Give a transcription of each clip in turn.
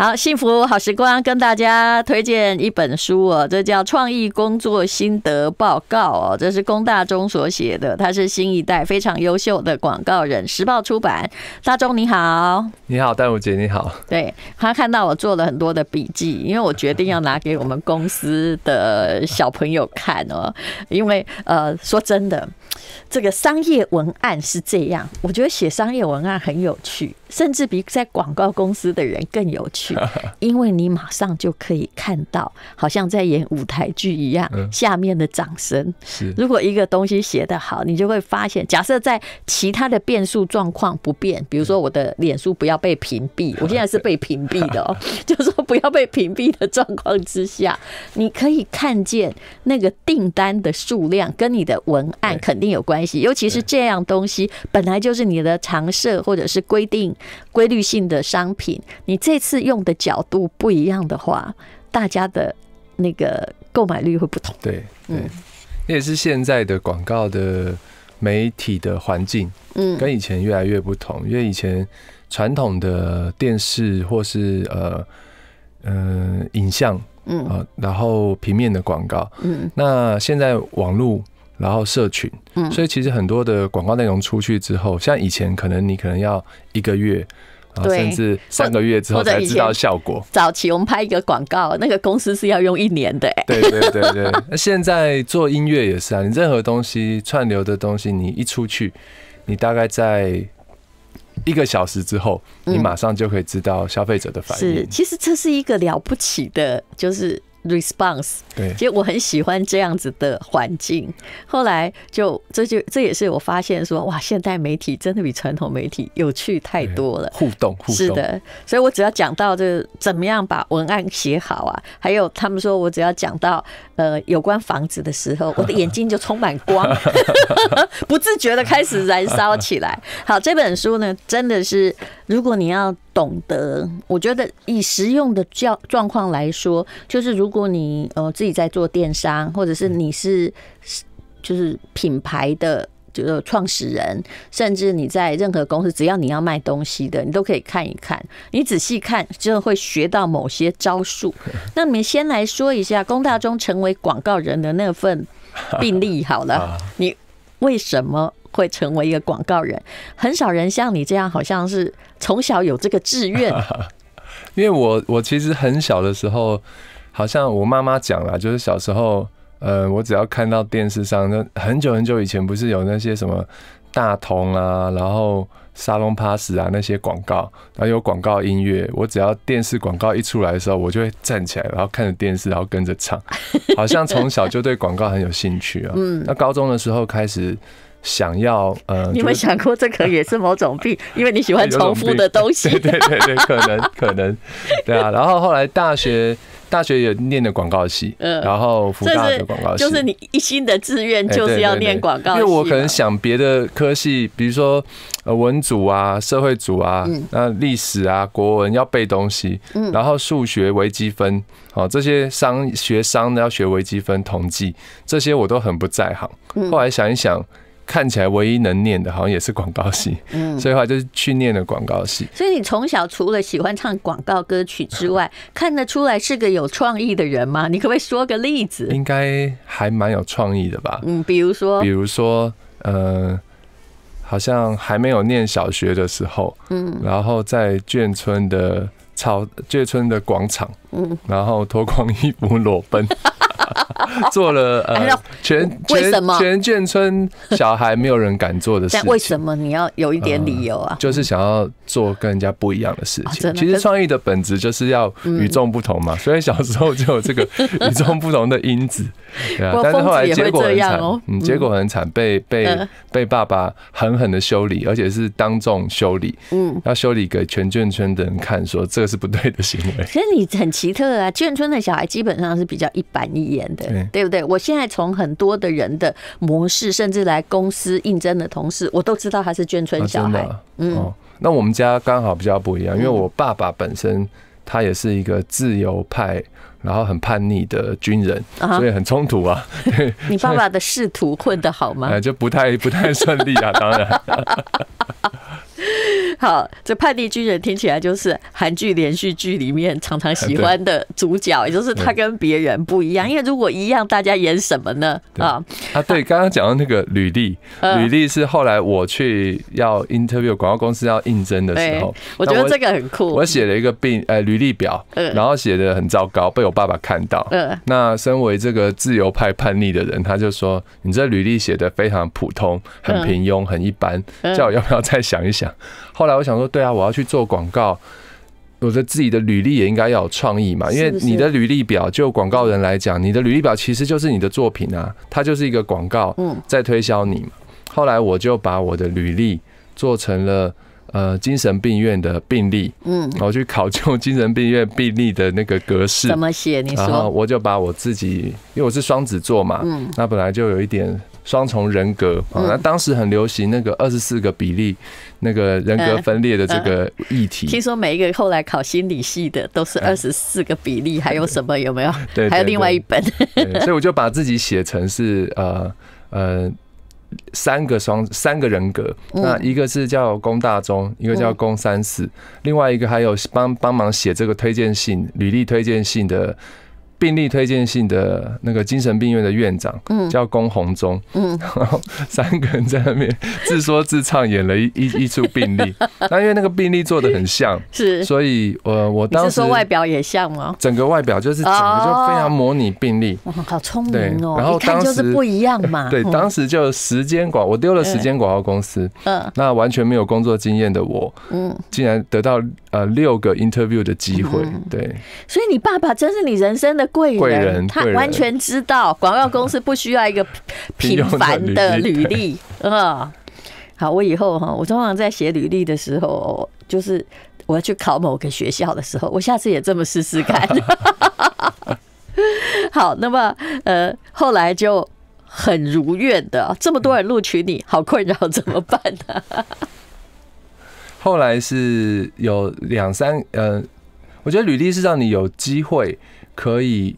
好，幸福好时光跟大家推荐一本书哦，这叫《创意工作心得报告》哦，这是龚大中所写的，他是新一代非常优秀的广告人，时报出版。大中你好，你好，戴茹姐你好。对他看到我做了很多的笔记，因为我决定要拿给我们公司的小朋友看哦，因为呃，说真的。这个商业文案是这样，我觉得写商业文案很有趣，甚至比在广告公司的人更有趣，因为你马上就可以看到，好像在演舞台剧一样，下面的掌声。是，如果一个东西写得好，你就会发现，假设在其他的变数状况不变，比如说我的脸书不要被屏蔽，我现在是被屏蔽的哦，就是说不要被屏蔽的状况之下，你可以看见那个订单的数量跟你的文案肯定有关系。尤其是这样东西本来就是你的常设或者是规定规律性的商品，你这次用的角度不一样的话，大家的那个购买率会不同。对，嗯，也是现在的广告的媒体的环境，嗯，跟以前越来越不同。因为以前传统的电视或是呃嗯影像，嗯啊，然后平面的广告，嗯，那现在网络。然后社群，嗯，所以其实很多的广告内容出去之后，像以前可能你可能要一个月，甚至三个月之后才知道效果。早期我们拍一个广告，那个公司是要用一年的。对对对对，那现在做音乐也是啊，你任何东西串流的东西，你一出去，你大概在一个小时之后，你马上就可以知道消费者的反应。是，其实这是一个了不起的，就是。response，对，其实我很喜欢这样子的环境。后来就这就这也是我发现说，哇，现代媒体真的比传统媒体有趣太多了，互动，互动是的。所以我只要讲到这怎么样把文案写好啊，还有他们说我只要讲到呃有关房子的时候，我的眼睛就充满光，不自觉的开始燃烧起来。好，这本书呢，真的是如果你要。懂得，我觉得以实用的教状况来说，就是如果你呃自己在做电商，或者是你是就是品牌的这个创始人，甚至你在任何公司，只要你要卖东西的，你都可以看一看。你仔细看，就会学到某些招数。那你们先来说一下，龚大中成为广告人的那份病例好了，你为什么？会成为一个广告人，很少人像你这样，好像是从小有这个志愿。因为我我其实很小的时候，好像我妈妈讲了，就是小时候，呃，我只要看到电视上，那很久很久以前不是有那些什么大同啊，然后沙龙 pass 啊那些广告，然后有广告音乐，我只要电视广告一出来的时候，我就会站起来，然后看着电视，然后跟着唱，好像从小就对广告很有兴趣啊。嗯，那高中的时候开始。想要呃，你有没有想过这可也是某种病？因为你喜欢重复的东西。对对对对，可能可能，对啊。然后后来大学大学也念的广告系，嗯，然后福大的广告系，就是你一心的志愿就是要念广告。因为我可能想别的科系，比如说呃文组啊、社会组啊、那历史啊、国文要背东西，嗯，然后数学微积分，哦，这些商学商的要学微积分、统计，这些我都很不在行。后来想一想。看起来唯一能念的，好像也是广告系，嗯，所以话就是去念的广告系。所以你从小除了喜欢唱广告歌曲之外，看得出来是个有创意的人吗？你可不可以说个例子？应该还蛮有创意的吧？嗯，比如说，比如说，呃，好像还没有念小学的时候，嗯，然后在眷村的草眷村的广场，嗯，然后脱光衣服裸奔。做了呃，全全全眷村小孩没有人敢做的事情。为什么你要有一点理由啊？就是想要做跟人家不一样的事情。其实创意的本质就是要与众不同嘛。所以小时候就有这个与众不同的因子。对啊，但是后来结果很惨，嗯，结果很惨，被被被爸爸狠狠的修理，而且是当众修理。嗯，要修理给全眷村的人看，说这个是不对的行为。其实你很奇特啊，眷村的小孩基本上是比较一板一眼的。对不对？我现在从很多的人的模式，甚至来公司应征的同事，我都知道他是眷村小孩。嗯，那我们家刚好比较不一样，因为我爸爸本身他也是一个自由派，然后很叛逆的军人，所以很冲突啊。你爸爸的仕途混得好吗？就不太不太顺利啊，当然。好，这叛逆军人听起来就是韩剧连续剧里面常常喜欢的主角，也就是他跟别人不一样。因为如果一样，大家演什么呢？啊啊，对，刚刚讲到那个履历，履历是后来我去要 interview 广告公司要应征的时候，我觉得这个很酷。我写了一个病呃履历表，然后写的很糟糕，被我爸爸看到。嗯，那身为这个自由派叛逆的人，他就说你这履历写的非常普通，很平庸，很一般，叫我要不要再想一想。后来我想说，对啊，我要去做广告，我的自己的履历也应该要有创意嘛。因为你的履历表，就广告人来讲，你的履历表其实就是你的作品啊，它就是一个广告，在推销你嘛。后来我就把我的履历做成了呃精神病院的病例，嗯，我去考究精神病院病例的那个格式怎么写？你说，我就把我自己，因为我是双子座嘛，嗯，那本来就有一点。双重人格啊，那当时很流行那个二十四个比例，那个人格分裂的这个议题。听说每一个后来考心理系的都是二十四个比例，还有什么有没有？对，还有另外一本。所以我就把自己写成是呃呃三个双三个人格，那一个是叫龚大中，一个叫龚三四，另外一个还有帮帮忙写这个推荐信、履历推荐信的。病例推荐信的那个精神病院的院长，嗯，叫龚宏忠，嗯，然后三个人在那边自说自唱演了一一一出病例，那因为那个病例做的很像，是，所以呃，我当时说外表也像吗？整个外表就是整个就非常模拟病例，哇，好聪明哦！然后当时不一样嘛，对，当时就时间广，我丢了时间广告公司，嗯，那完全没有工作经验的我，嗯，竟然得到呃六个 interview 的机会，对，所以你爸爸真是你人生的。贵人，他完全知道广告公司不需要一个 平凡的履历。嗯，好，我以后哈，我通常在写履历的时候，就是我要去考某个学校的时候，我下次也这么试试看。好，那么呃，后来就很如愿的，这么多人录取你，好困扰，怎么办呢？后来是有两三呃，我觉得履历是让你有机会。可以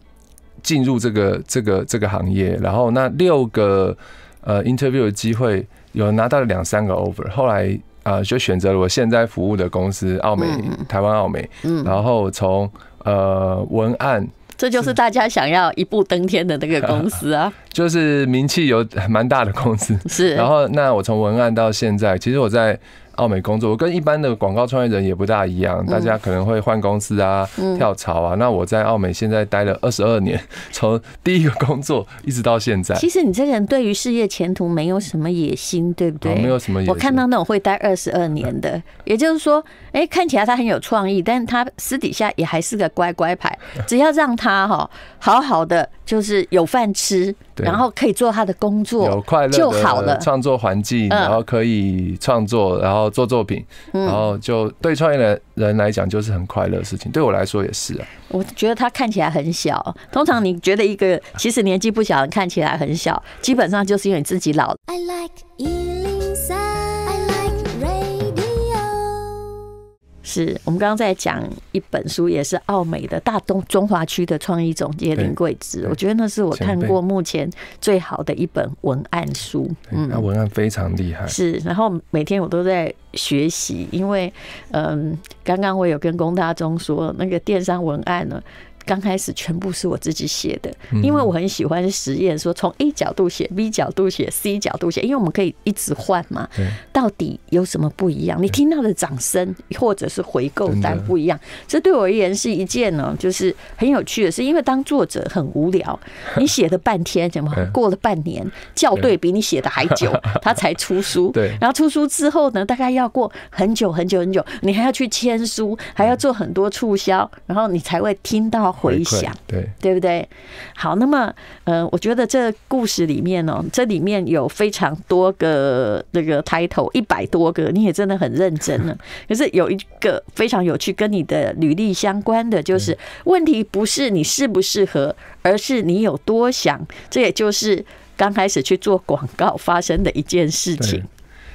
进入这个这个这个行业，然后那六个呃 interview 的机会，有拿到了两三个 offer，后来啊就选择了我现在服务的公司奥美台湾奥美，嗯，然后从呃文案，这就是大家想要一步登天的那个公司啊，就是名气有蛮大的公司。是，然后那我从文案到现在，其实我在。奥美工作，我跟一般的广告创业人也不大一样，大家可能会换公司啊，跳槽啊。那我在澳美现在待了 二十二年，从第一个工作一直到现在。其实你这个人对于事业前途没有什么野心，对不对？没有什么野心。我看到那种会待二十二年的，也就是说，哎，看起来他很有创意，但是他私底下也还是个乖乖牌。只要让他哈好好的，就是有饭吃，然后可以做他的工作，有快乐就好了。创作环境，然后可以创作，然后。做作品，然后就对创业的人来讲就是很快乐的事情，对我来说也是啊。我觉得他看起来很小，通常你觉得一个其实年纪不小的看起来很小，基本上就是因为你自己老。是我们刚刚在讲一本书，也是奥美的大东中华区的创意总监林桂芝，我觉得那是我看过目前最好的一本文案书。嗯，那文案非常厉害。是，然后每天我都在学习，因为嗯，刚刚我有跟龚大中说，那个电商文案呢。刚开始全部是我自己写的，因为我很喜欢实验，说从 A 角度写，B 角度写，C 角度写，因为我们可以一直换嘛。到底有什么不一样？你听到的掌声或者是回购单不一样，这对我而言是一件呢，就是很有趣的事。因为当作者很无聊，你写了半天，怎么过了半年校对比你写的还久，他才出书。对，然后出书之后呢，大概要过很久很久很久，你还要去签书，还要做很多促销，然后你才会听到。回想，对对不对？好，那么，呃，我觉得这故事里面哦，这里面有非常多个那个 title，一百多个，你也真的很认真了。可是有一个非常有趣，跟你的履历相关的，就是问题不是你适不适合，而是你有多想。这也就是刚开始去做广告发生的一件事情。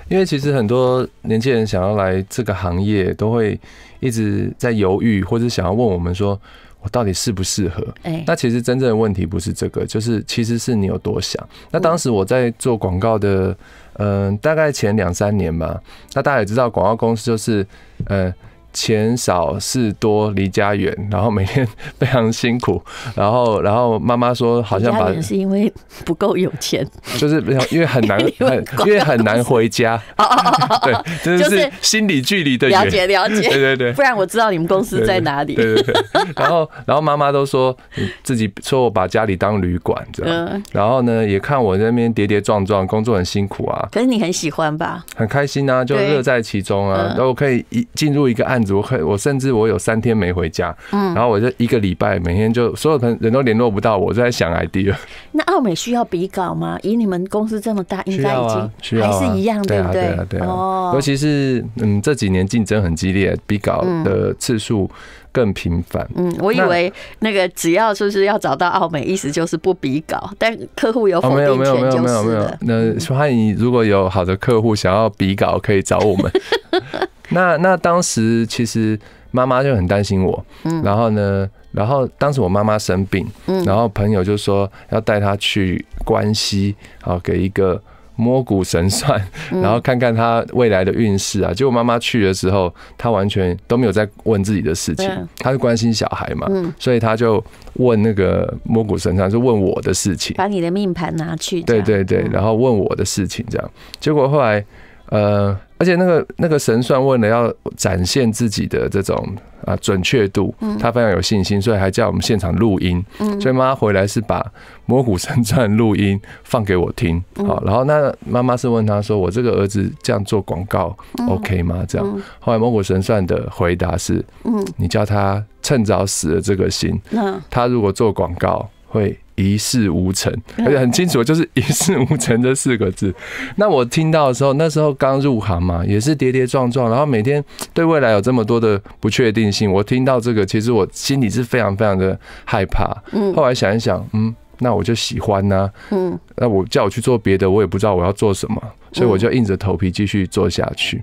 因为其实很多年轻人想要来这个行业，都会一直在犹豫，或者想要问我们说，我到底适不适合？哎，那其实真正的问题不是这个，就是其实是你有多想。那当时我在做广告的，嗯，大概前两三年吧。那大家也知道，广告公司就是，呃。钱少事多，离家远，然后每天非常辛苦，然后然后妈妈说好像把是因为不够有钱，就是因为很难 很因为很难回家，对，真的是心理距离的了解了解，对对对，不然我知道你们公司在哪里，对对对，然后然后妈妈都说自己说我把家里当旅馆这样，然后呢也看我那边跌跌撞撞，工作很辛苦啊，可是你很喜欢吧？很开心啊，就乐在其中啊，然后可以一进入一个案。我可我甚至我有三天没回家，嗯，然后我就一个礼拜每天就所有朋人都联络不到我，就在想 idea。那奥美需要比稿吗？以你们公司这么大，应该已经需要还是一样，对不对？对啊，尤其是嗯这几年竞争很激烈，比稿的次数更频繁。嗯，我以为那个只要就是要找到奥美，意思就是不比稿，但客户有否定权就是那欢迎如果有好的客户想要比稿，可以找我们。那那当时其实妈妈就很担心我，嗯，然后呢，然后当时我妈妈生病，嗯，然后朋友就说要带她去关西，好给一个摸骨神算，然后看看她未来的运势啊。结果妈妈去的时候，她完全都没有在问自己的事情，她是关心小孩嘛，嗯。所以她就问那个摸骨神算，是问我的事情，把你的命盘拿去，对对对，然后问我的事情这样，结果后来。呃，而且那个那个神算问了要展现自己的这种啊准确度，他非常有信心，所以还叫我们现场录音。所以妈妈回来是把模糊神算录音放给我听。好，然后那妈妈是问他说：“我这个儿子这样做广告 OK 吗？”这样，后来模糊神算的回答是：“嗯，你叫他趁早死了这个心。他如果做广告会。”一事无成，而且很清楚，就是“一事无成”这四个字。那我听到的时候，那时候刚入行嘛，也是跌跌撞撞，然后每天对未来有这么多的不确定性。我听到这个，其实我心里是非常非常的害怕。嗯，后来想一想，嗯，那我就喜欢呐。嗯，那我叫我去做别的，我也不知道我要做什么，所以我就硬着头皮继续做下去。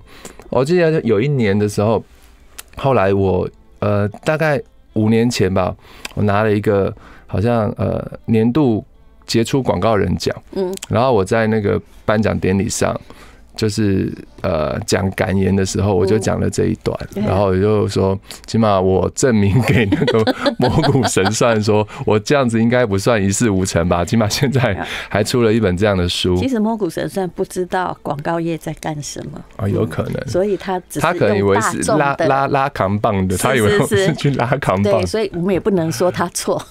我记得有一年的时候，后来我呃，大概五年前吧，我拿了一个。好像呃年度杰出广告人奖，嗯，然后我在那个颁奖典礼上。就是呃讲感言的时候，我就讲了这一段，然后我就说，起码我证明给那个魔骨神算，说我这样子应该不算一事无成吧？起码现在 还出了一本这样的书。其实魔骨神算不知道广告业在干什么啊，有可能，所以他他可能以为是拉拉拉扛棒的，他以为是去拉扛棒，对，所以我们也不能说他错。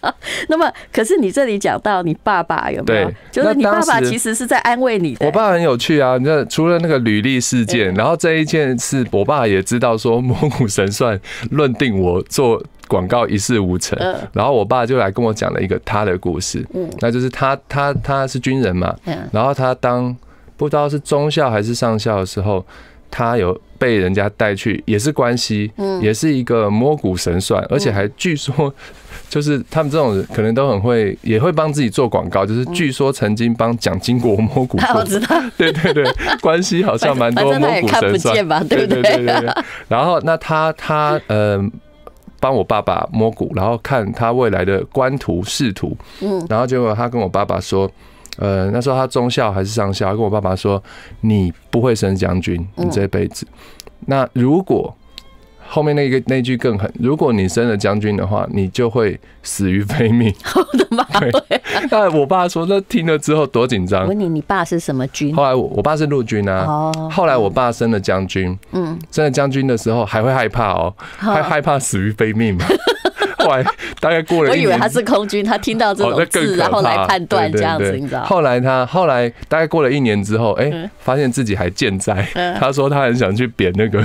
那么，可是你这里讲到你爸爸有没有？就是你爸爸其实是在安慰你的。我爸很有趣。对啊，那除了那个履历事件，然后这一件事，我爸也知道说摸骨神算论定我做广告一事无成，然后我爸就来跟我讲了一个他的故事，嗯，那就是他他他是军人嘛，然后他当不知道是中校还是上校的时候，他有被人家带去，也是关系，嗯，也是一个摸骨神算，而且还据说。就是他们这种人可能都很会，也会帮自己做广告。就是据说曾经帮蒋经国摸骨，我知道，对对对，关系好像蛮多摸骨神算吧，对对？对对。然后那他他呃帮我爸爸摸骨，然后看他未来的官途仕途，嗯，然后结果他跟我爸爸说，呃那时候他中校还是上校，跟我爸爸说，你不会升将军，你这辈子，那如果。后面那个那句更狠，如果你升了将军的话，你就会死于非命。我的妈！那 我爸说，那听了之后多紧张。问你，你爸是什么军？后来我我爸是陆军啊。哦。后来我爸升了将军，嗯，升了将军的时候还会害怕哦，还害怕死于非命嘛。后来大概过了，我以为他是空军，他听到这种字，然后来判断这样子，你知道？后来他后来大概过了一年之后，哎，发现自己还健在。他说他很想去贬那个。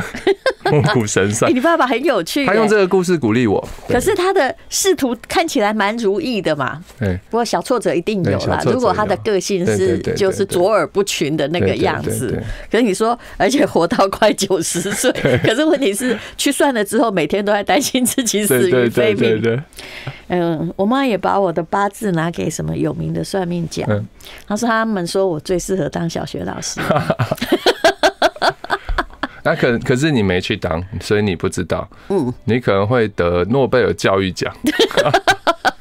蒙古神算，你爸爸很有趣，他用这个故事鼓励我。可是他的仕途看起来蛮如意的嘛。对，不过小挫折一定有啦。如果他的个性是就是卓尔不群的那个样子，可是你说，而且活到快九十岁，可是问题是去算了之后，每天都在担心自己死于非命。嗯，我妈也把我的八字拿给什么有名的算命讲，嗯她说他们说我最适合当小学老师。那可可是你没去当，所以你不知道。嗯，你可能会得诺贝尔教育奖。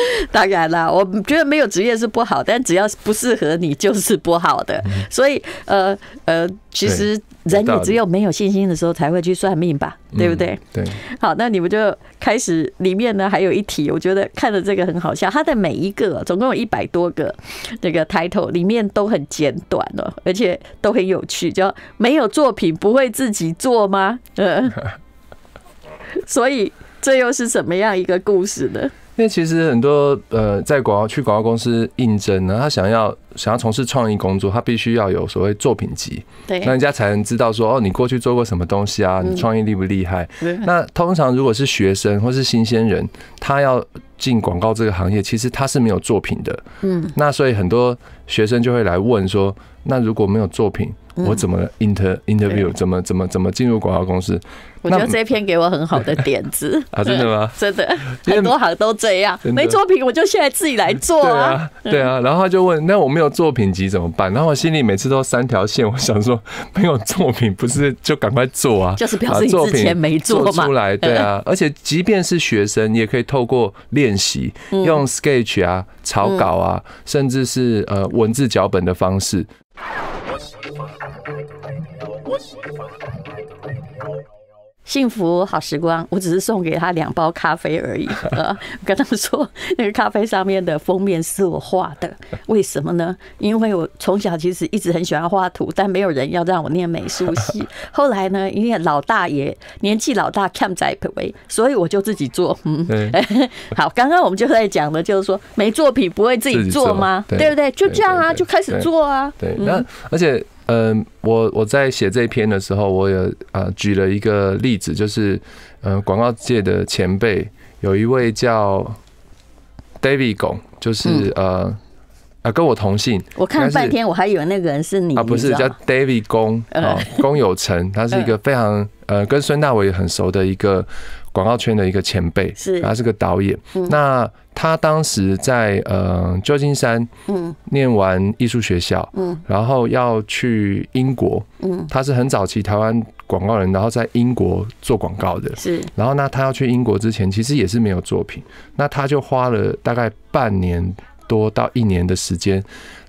当然啦，我觉得没有职业是不好，但只要不适合你就是不好的。所以呃呃，其实人也只有没有信心的时候才会去算命吧，对不对？对。好，那你们就开始里面呢还有一题，我觉得看了这个很好笑。它的每一个总共有一百多个这个 title 里面都很简短哦，而且都很有趣，叫没有作品不会自己做吗？呃，所以这又是什么样一个故事呢？因为其实很多呃，在广告去广告公司应征呢，他想要想要从事创意工作，他必须要有所谓作品集，对，那人家才能知道说哦，你过去做过什么东西啊，你创意厉不厉害？那通常如果是学生或是新鲜人，他要进广告这个行业，其实他是没有作品的，嗯，那所以很多学生就会来问说，那如果没有作品？我怎么 inter interview 怎么怎么怎么进入广告公司？我觉得这篇给我很好的点子 啊！真的吗？真的，很多行都这样，没作品我就现在自己来做啊！对啊，然后他就问：那我没有作品集怎么办？然后我心里每次都三条线，我想说没有作品不是就赶快做啊？就是表示你之前没做出来，对啊！而且即便是学生，你也可以透过练习，用 sketch 啊、草稿啊，甚至是呃文字脚本的方式。幸福好时光，我只是送给他两包咖啡而已。呃，跟他们说，那个咖啡上面的封面是我画的，为什么呢？因为我从小其实一直很喜欢画图，但没有人要让我念美术系。后来呢，因为老大爷年纪老大，看在为，所以我就自己做。嗯，好，刚刚我们就在讲的，就是说没作品不会自己做吗？对不对？就这样啊，就开始做啊。对，那而且。嗯，我我在写这篇的时候，我也呃举了一个例子，就是呃广告界的前辈有一位叫 David 巩，就是呃啊跟我同姓。我看了半天，我还以为那个人是你啊，不是叫 David 龚啊，龚有成，他是一个非常呃跟孙大伟很熟的一个广告圈的一个前辈，是。他是个导演。那他当时在呃旧金山，嗯，念完艺术学校，嗯，然后要去英国，嗯，他是很早期台湾广告人，然后在英国做广告的，是。然后那他要去英国之前，其实也是没有作品，那他就花了大概半年多到一年的时间，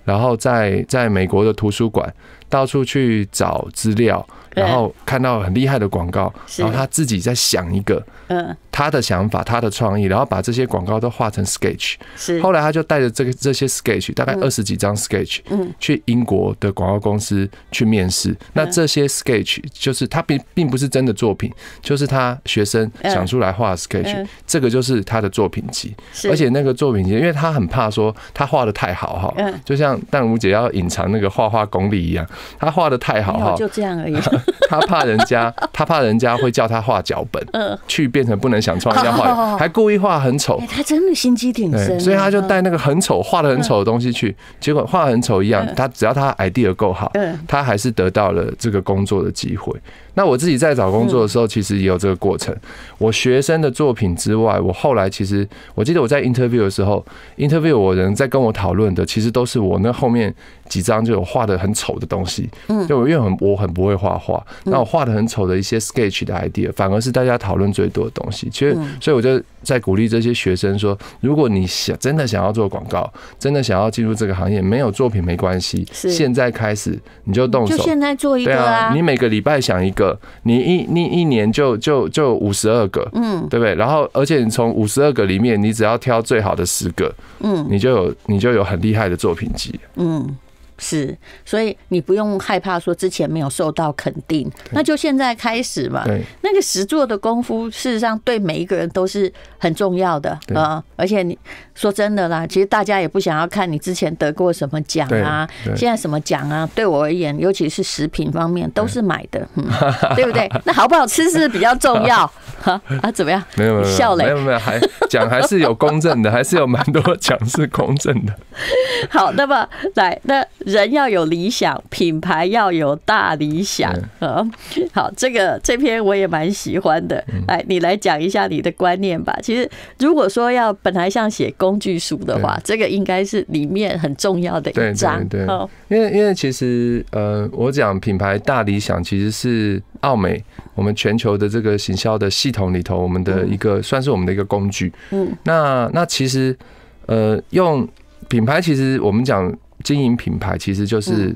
然后在在美国的图书馆到处去找资料。然后看到很厉害的广告，然后他自己在想一个，嗯，他的想法，他的创意，然后把这些广告都画成 sketch。是，后来他就带着这个这些 sketch，大概二十几张 sketch，嗯，去英国的广告公司去面试。那这些 sketch 就是他并并不是真的作品，就是他学生想出来画 sketch，这个就是他的作品集。而且那个作品集，因为他很怕说他画的太好哈，就像淡如姐要隐藏那个画画功力一样，他画的太好哈，就这样而已。他怕人家，他怕人家会叫他画脚本，嗯，去变成不能想创意画，还故意画很丑。他真的心机挺深，所以他就带那个很丑、画的很丑的东西去，结果画很丑一样。他只要他 idea 够好，他还是得到了这个工作的机会。那我自己在找工作的时候，其实也有这个过程。我学生的作品之外，我后来其实我记得我在 interview 的时候，interview 我人在跟我讨论的，其实都是我那后面几张就有画的很丑的东西。嗯，就因为很我很不会画画，那我画的很丑的一些 sketch 的 idea，反而是大家讨论最多的东西。其实，所以我就在鼓励这些学生说：，如果你想真的想要做广告，真的想要进入这个行业，没有作品没关系，现在开始你就动手，就现在做一个啊！你每个礼拜想一个。你一你一年就就就五十二个，嗯，对不对？然后而且你从五十二个里面，你只要挑最好的十个，嗯，你就有你就有很厉害的作品集，嗯。是，所以你不用害怕说之前没有受到肯定，那就现在开始嘛。对，那个实做的功夫，事实上对每一个人都是很重要的啊。而且你说真的啦，其实大家也不想要看你之前得过什么奖啊，现在什么奖啊。对我而言，尤其是食品方面，都是买的，对不对？那好不好吃是比较重要啊？怎么样？没有没有笑嘞没有没有，还奖还是有公正的，还是有蛮多奖是公正的。好，那么来那。人要有理想，品牌要有大理想啊。好，这个这篇我也蛮喜欢的。来，你来讲一下你的观念吧。其实，如果说要本来像写工具书的话，这个应该是里面很重要的一章。对，因为因为其实呃，我讲品牌大理想其实是奥美我们全球的这个行销的系统里头，我们的一个算是我们的一个工具。嗯，那那其实呃，用品牌其实我们讲经营品牌其实就是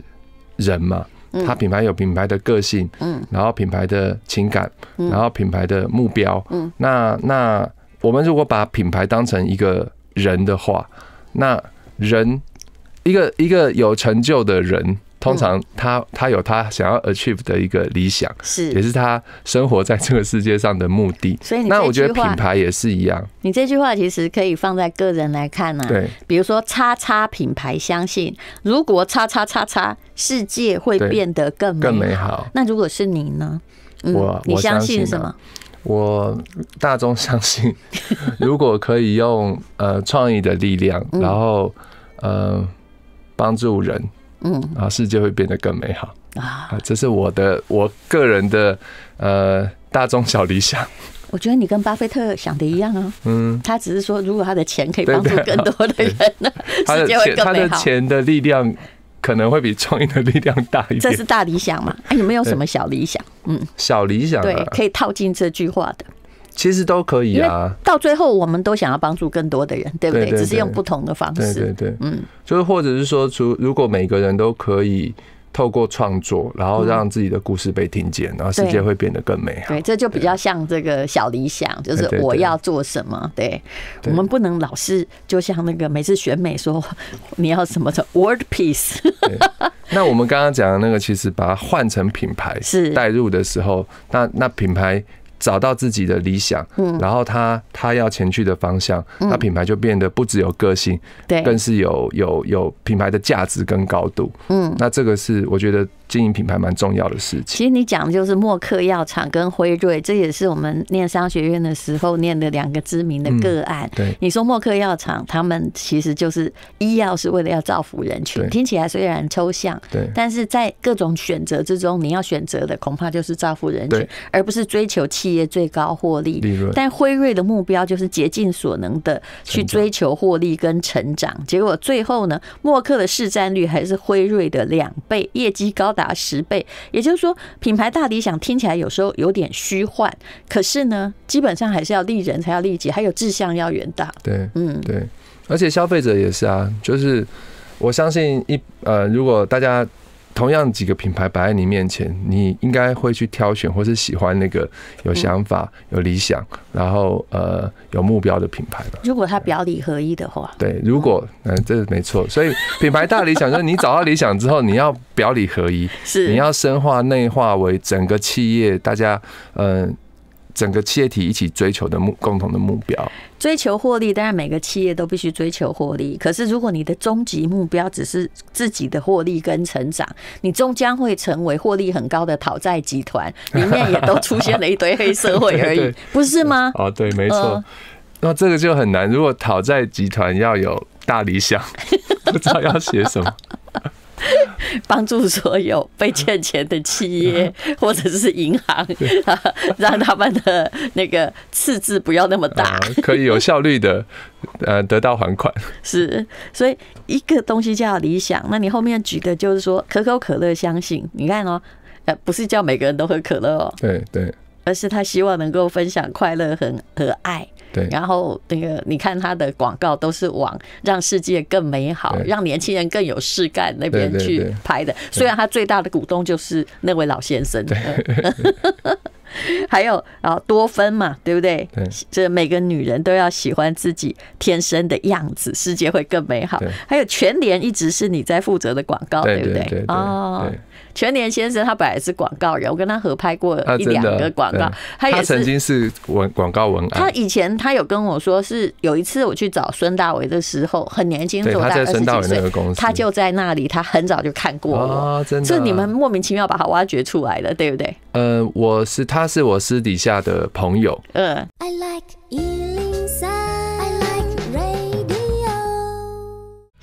人嘛。它品牌有品牌的个性，嗯，然后品牌的情感，然后品牌的目标，嗯，那那我们如果把品牌当成一个人的话，那人一个一个有成就的人。通常他他有他想要 achieve 的一个理想，是也是他生活在这个世界上的目的。所以那我觉得品牌也是一样。你这句话其实可以放在个人来看呢。对，比如说叉叉品牌相信，如果叉叉叉叉世界会变得更更美好。那如果是你呢？我你相信什么？我大众相信，如果可以用呃创意的力量，然后呃帮助人。嗯，啊，世界会变得更美好啊！这是我的我个人的呃大众小理想。我觉得你跟巴菲特想的一样啊。嗯，他只是说，如果他的钱可以帮助更多的人呢，世界会更美好。他的钱的力量可能会比创意的力量大一点。这是大理想嘛？哎，有没有什么小理想？嗯，小理想对，可以套进这句话的。其实都可以啊。到最后，我们都想要帮助更多的人，对不对？只是用不同的方式。对对对，嗯，就是或者是说，除如果每个人都可以透过创作，然后让自己的故事被听见，然后世界会变得更美好。对，这就比较像这个小理想，就是我要做什么。对，我们不能老是就像那个每次选美说 你要什么的 word piece。那我们刚刚讲的那个，其实把它换成品牌是带入的时候，那那品牌。找到自己的理想，嗯，然后他他要前去的方向，那品牌就变得不只有个性，对，更是有有有品牌的价值跟高度，嗯，那这个是我觉得。经营品牌蛮重要的事情。其实你讲的就是默克药厂跟辉瑞，这也是我们念商学院的时候念的两个知名的个案。对，你说默克药厂，他们其实就是医药是为了要造福人群，听起来虽然抽象，对，但是在各种选择之中，你要选择的恐怕就是造福人群，而不是追求企业最高获利。利润。但辉瑞的目标就是竭尽所能的去追求获利跟成长，结果最后呢，默克的市占率还是辉瑞的两倍，业绩高。达十倍，也就是说，品牌大理想听起来有时候有点虚幻，可是呢，基本上还是要利人才要利己，还有志向要远大。对，嗯，对，而且消费者也是啊，就是我相信一呃，如果大家。同样几个品牌摆在你面前，你应该会去挑选，或是喜欢那个有想法、有理想，然后呃有目标的品牌吧。如果它表里合一的话，对，如果嗯，这没错。所以 品牌大理想就是你找到理想之后，你要表里合一，是你要深化内化为整个企业大家嗯。整个企业体一起追求的目共同的目标，追求获利，当然每个企业都必须追求获利。可是如果你的终极目标只是自己的获利跟成长，你终将会成为获利很高的讨债集团，里面也都出现了一堆黑社会而已，不是吗？哦，对，没错。那这个就很难。如果讨债集团要有大理想，不知道要写什么。帮助所有被欠钱的企业 或者是银行，让他们的那个赤字不要那么大，可以有效率的呃得到还款。是，所以一个东西叫理想。那你后面举的就是说可口可乐相信，你看哦，呃，不是叫每个人都喝可乐哦，对对，而是他希望能够分享快乐和和爱。对，然后那个你看他的广告都是往让世界更美好、让年轻人更有事干那边去拍的。虽然他最大的股东就是那位老先生，还有啊多芬嘛，对不对？这每个女人都要喜欢自己天生的样子，世界会更美好。还有全联一直是你在负责的广告，对不对？哦。全年先生他本来是广告人，我跟他合拍过一两个广告。他也曾经是文广告文案。他以前他有跟我说，是有一次我去找孙大伟的时候，很年轻，他在孙大伟那个公司，他就在那里，他很早就看过了。真的，是你们莫名其妙把他挖掘出来的，对不对？呃，我是他是我私底下的朋友。嗯。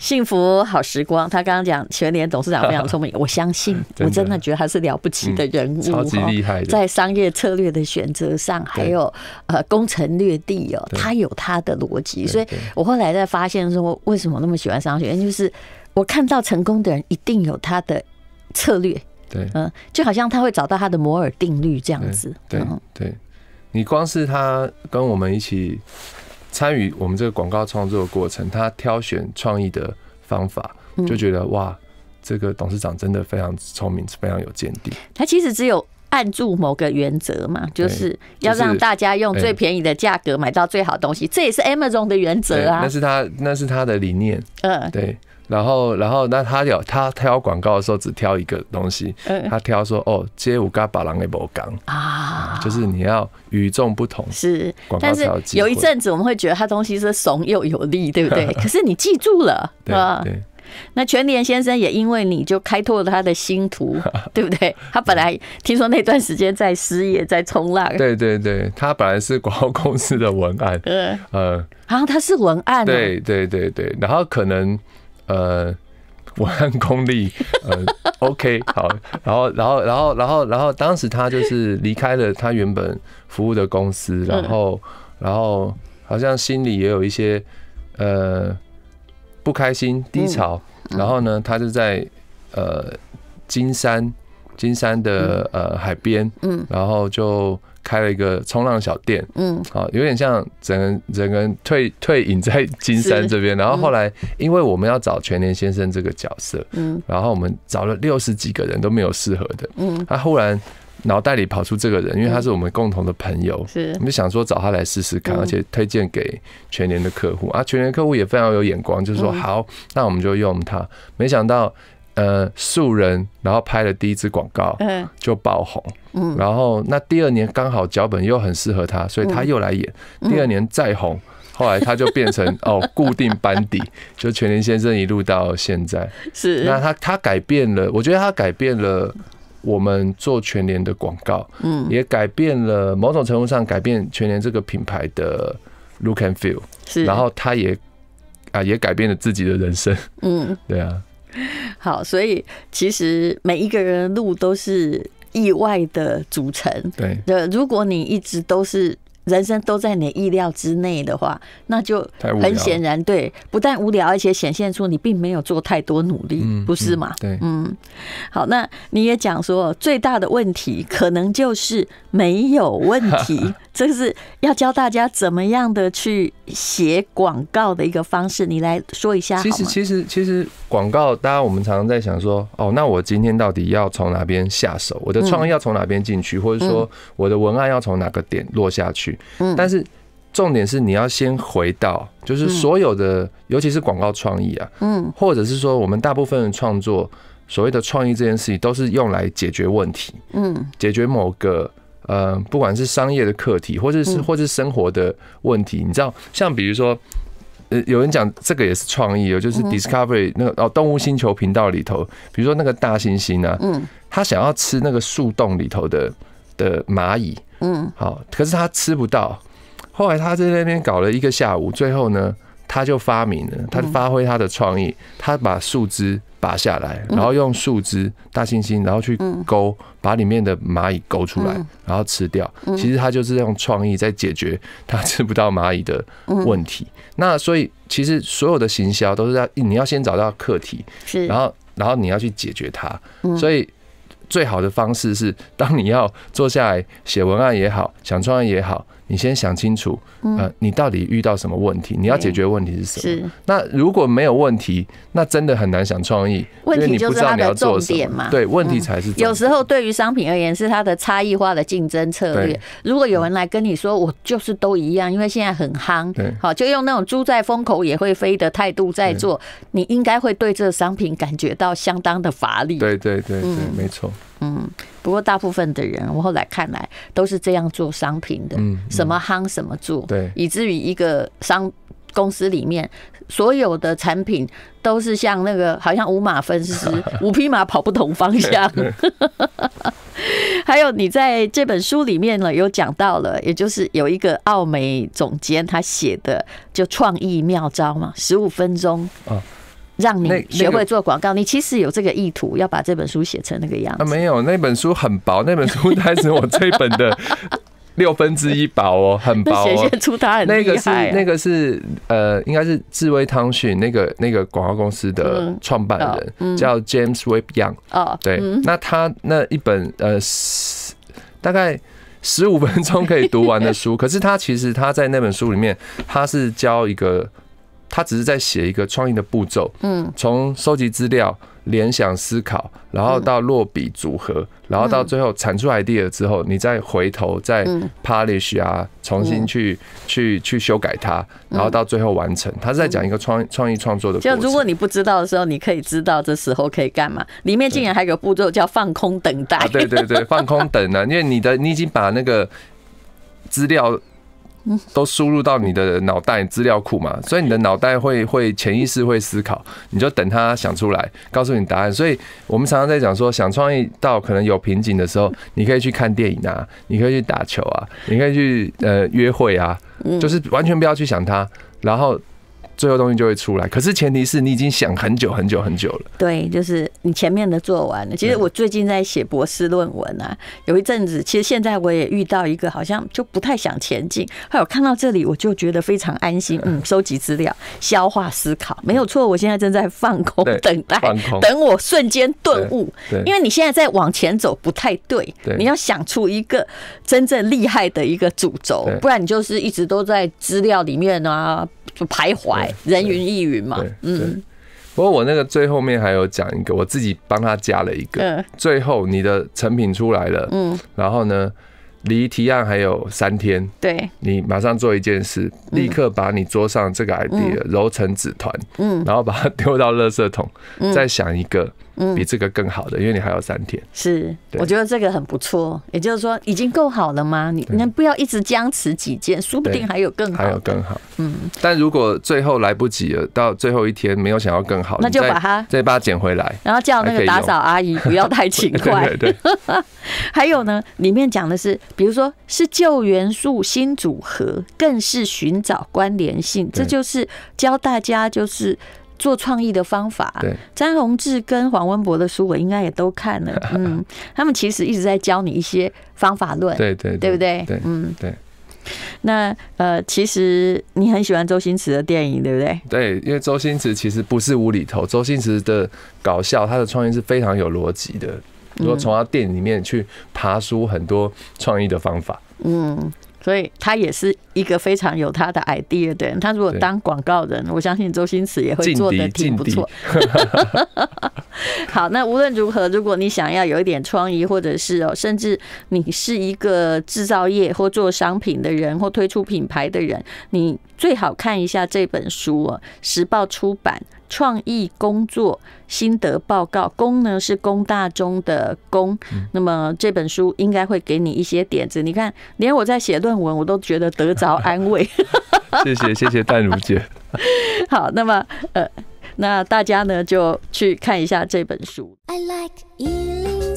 幸福好时光，他刚刚讲全联董事长非常聪明，我相信，我真的觉得他是了不起的人物，超级厉害的，在商业策略的选择上，还有呃攻城略地哦，他有他的逻辑，所以我后来在发现说，为什么那么喜欢商学院，就是我看到成功的人一定有他的策略，对，嗯，就好像他会找到他的摩尔定律这样子，对对，你光是他跟我们一起。参与我们这个广告创作的过程，他挑选创意的方法，就觉得哇，这个董事长真的非常聪明，非常有见地。他其实只有按住某个原则嘛，就是要让大家用最便宜的价格买到最好东西，这也是 Amazon 的原则啊。那是他，那是他的理念。嗯，对。然后，然后，那他有他挑广告的时候只挑一个东西，他挑说哦，街舞嘎把郎给博刚啊，就是你要与众不同。是，但是有一阵子我们会觉得他东西是怂又有力，对不对？可是你记住了，对吧？对。那全联先生也因为你就开拓了他的星途，对不对？他本来听说那段时间在失业，在冲浪。对对对，他本来是广告公司的文案，嗯呃，啊，他是文案，对对对对，然后可能。呃，文案功力，呃，OK，好，然后，然后，然后，然后，然后，当时他就是离开了他原本服务的公司，然后，然后好像心里也有一些呃不开心、低潮，然后呢，他就在呃金山，金山的呃海边，嗯，然后就。开了一个冲浪小店，嗯，好，有点像整个整个人退退隐在金山这边，然后后来因为我们要找全年先生这个角色，嗯，然后我们找了六十几个人都没有适合的，嗯，他忽然脑袋里跑出这个人，因为他是我们共同的朋友，是，我们就想说找他来试试看，而且推荐给全年的客户。啊，全年客户也非常有眼光，就是说好，那我们就用他，没想到。呃，素人，然后拍了第一支广告，嗯，就爆红，嗯，然后那第二年刚好脚本又很适合他，所以他又来演，第二年再红，后来他就变成 哦固定班底，就全联先生一路到现在，是，那他他改变了，我觉得他改变了我们做全联的广告，嗯，也改变了某种程度上改变全联这个品牌的 look and feel，是，然后他也啊也改变了自己的人生，嗯，对啊。好，所以其实每一个人的路都是意外的组成。对，如果你一直都是。人生都在你意料之内的话，那就很显然对，不但无聊，而且显现出你并没有做太多努力，不是吗？对，嗯，好，那你也讲说最大的问题可能就是没有问题，这是要教大家怎么样的去写广告的一个方式，你来说一下。其实，其实，其实广告，大家我们常常在想说，哦，那我今天到底要从哪边下手？我的创意要从哪边进去，或者说我的文案要从哪个点落下去？嗯，但是重点是你要先回到，就是所有的，尤其是广告创意啊，嗯，或者是说我们大部分的创作，所谓的创意这件事情，都是用来解决问题，嗯，解决某个呃，不管是商业的课题，或者是或者是生活的问题，你知道，像比如说，呃，有人讲这个也是创意哦，就是 Discovery 那个哦，动物星球频道里头，比如说那个大猩猩啊，嗯，他想要吃那个树洞里头的的蚂蚁。嗯，好，可是他吃不到。后来他在那边搞了一个下午，最后呢，他就发明了，他发挥他的创意，他把树枝拔下来，然后用树枝大猩猩，然后去勾，把里面的蚂蚁勾出来，然后吃掉。其实他就是用创意在解决他吃不到蚂蚁的问题。那所以其实所有的行销都是要你要先找到课题，是，然后然后你要去解决它。所以。最好的方式是，当你要坐下来写文案也好，想创业也好。你先想清楚，呃，你到底遇到什么问题？你要解决问题是什么？那如果没有问题，那真的很难想创意。问题就是它的重点嘛。对，问题才是。有时候对于商品而言，是它的差异化的竞争策略。如果有人来跟你说，我就是都一样，因为现在很夯，好，就用那种猪在风口也会飞的态度在做，你应该会对这个商品感觉到相当的乏力。对对对对，没错。嗯，不过大部分的人，我后来看来都是这样做商品的，嗯什么夯什么做，对，以至于一个商公司里面所有的产品都是像那个好像五马分尸，五匹马跑不同方向。还有你在这本书里面呢，有讲到了，也就是有一个奥美总监他写的就创意妙招嘛，十五分钟啊。让你学会做广告？你其实有这个意图，要把这本书写成那个样啊，子。没有，那本书很薄，那本书才是我这一本的 六分之一薄哦，很薄哦。现出他很那个是厉害、啊。那个是呃，应该是智威汤逊那个那个广告公司的嗯创办哦人，嗯叫 James Webb Young。哦，对，嗯那他那一本呃，十大概十五分钟可以读完的书，可是他其实他在那本书里面，他是教一个，他只是在写一个创意的步骤，嗯，从收集资料、联想、思考，然后到落笔组合，然后到最后产出 idea 之后，你再回头再嗯 polish 啊，重新去去去修改它，然后到最后完成。他是在讲一个创创意创作的。就如果你不知道的时候，你可以知道这时候可以干嘛。里面竟然还有个步骤叫放空等待。啊，对对对，放空等啊，因为你的你已经把那个资料都输入到你的脑袋资料库嘛，所以你的脑袋会会潜意识会思考，你就等他想出来，告诉你答案。所以我们常常在讲说，想创意到可能有瓶颈的时候，你可以去看电影啊，你可以去打球啊，你可以去呃约会啊，就是完全不要去想它，然后最后东西就会出来。可是前提是你已经想很久很久很久了。对，就是你前面的做完了。其实我最近在写博士论文啊，有一阵子，其实现在我也遇到一个好像就不太想前进，还有看到这里，我就觉得非常安心。嗯，收集资料、消化思考，没有错。我现在正在放空等待等我瞬间顿悟。对因为你现在在往前走不太对，对你要想出一个真正厉害的一个主轴，不然你就是一直都在资料里面啊就徘徊，对人云亦云嘛。嗯。不过我那个最后面还有讲一个，我自己帮他加了一个。嗯。最后你的成品出来了，嗯，然后呢，离提案还有三天，对，你马上做一件事，立刻把你桌上这个 idea 揉成纸团，嗯。然后把它丢到垃圾桶，再想一个比这个更好的，因为你还有三天。是，我觉得这个很不错。也就是说，已经够好了吗？你你不要一直僵持己见，说不定还有更好还有。更好，嗯，但如果最后来不及了，到最后一天没有想要更好，那就把它再把它捡回来，然后叫那个打扫阿姨不要太勤快。对 对对，还有呢，里面讲的是，比如说是旧元素新组合，更是寻找关联性，这就是教大家就是。做创意的方法对，詹宏志跟黄文博的书我应该也都看了，嗯，他们其实一直在教你一些方法论，对对对不对？对嗯，对。那呃，其实你很喜欢周星驰的电影，对不对？对，因为周星驰其实不是无厘头，周星驰的搞笑，他的创意是非常有逻辑的。如果从他电影里面去爬出很多创意的方法，嗯，所以他也是一个非常有他的 idea 的人。他如果当广告人，我相信周星驰也会做的挺不错。好，那无论如何，如果你想要有一点创意，或者是哦，甚至你是一个制造业或做商品的人，或推出品牌的人，你最好看一下这本书哦，时报出版。创意工作心得报告，工呢是工大中的工，那么这本书应该会给你一些点子。你看，连我在写论文，我都觉得得着安慰。谢谢谢谢淡如姐。好，那么呃，那大家呢就去看一下这本书。I like Ealing